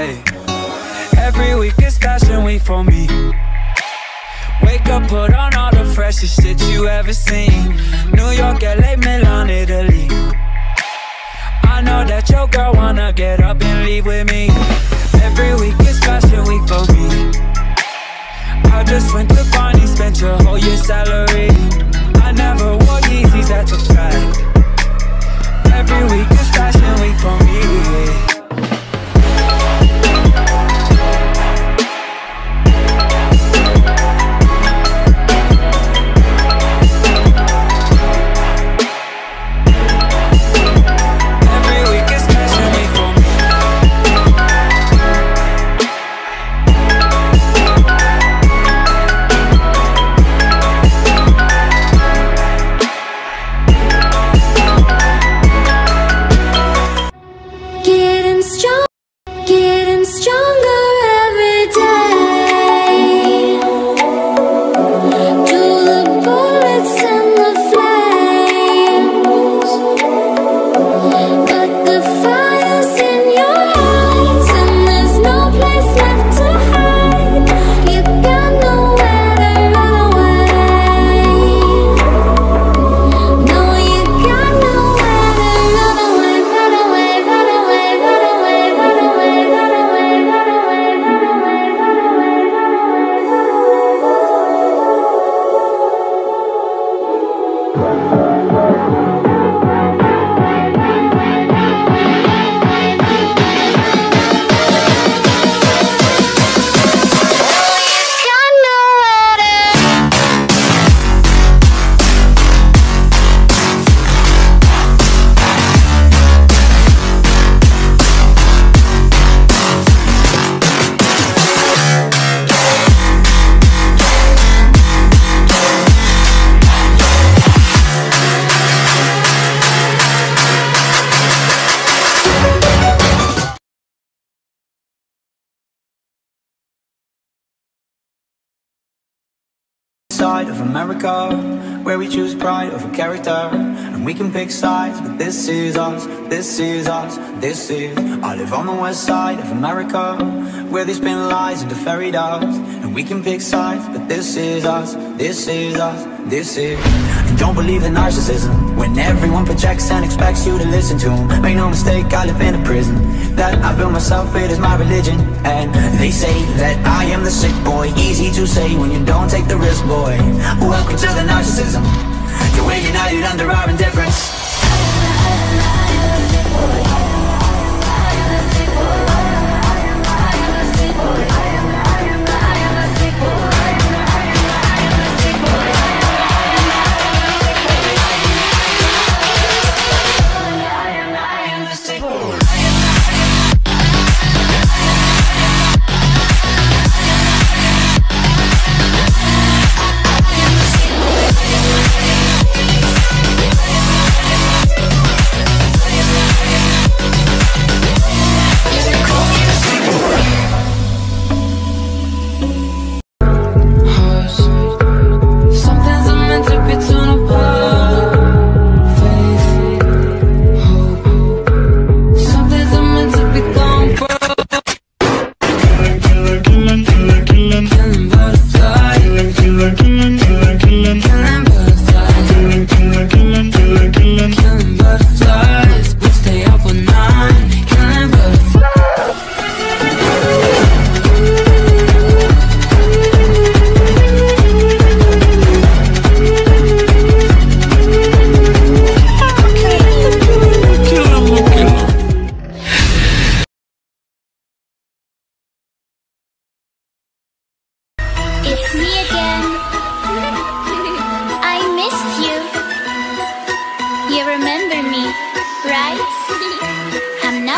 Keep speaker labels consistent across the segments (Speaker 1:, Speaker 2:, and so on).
Speaker 1: right Every week is fashion week for me. Wake up, put on all the freshest shit you ever seen. New York, LA, Milan, Italy. I know that your girl wanna get up and leave with me. Every week
Speaker 2: America where we choose pride over character. And we can pick sides but this is us this is us this is I live on the west side of America where they spin lies into fairy dust. And we can pick sides but this is us this is us this is don't believe the narcissism. When everyone projects and expects you to listen to them make no mistake I live in a prison. That I built myself it is my religion. And they say that I am the sick boy. Easy to say when you don't take the risk boy. Welcome to the narcissism. We're united under our indifference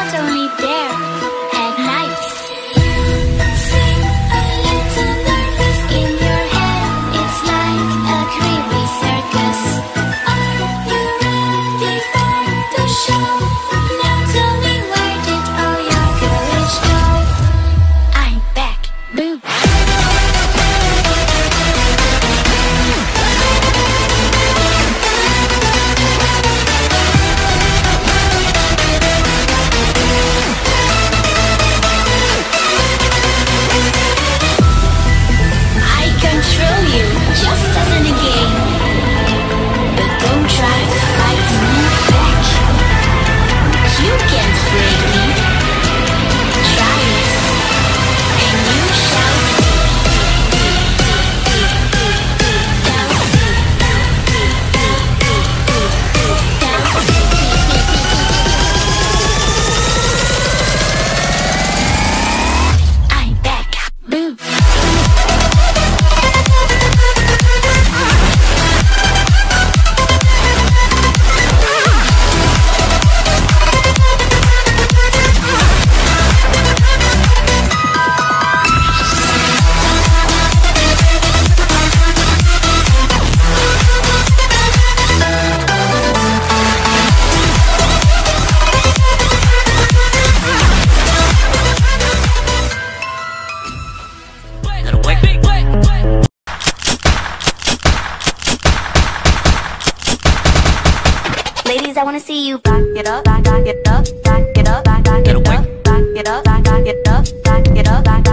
Speaker 3: not only there I wanna see you back it up, back, back it up, back it up, back, it up, back it up, back, it up, back it up, back, it up.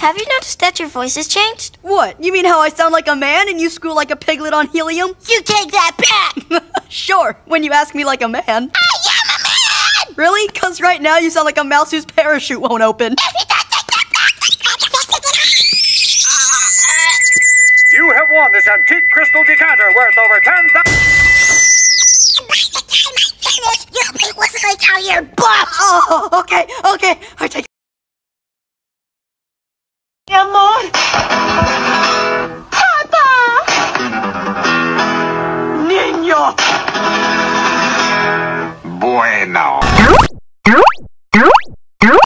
Speaker 4: Have you noticed that your voice has changed?
Speaker 5: What? You mean how I sound like a man and you squeal like a piglet on helium?
Speaker 4: You take that back!
Speaker 5: sure, when you ask me like a man.
Speaker 4: I am a man!
Speaker 5: Really? Because right now you sound like a mouse whose parachute won't open.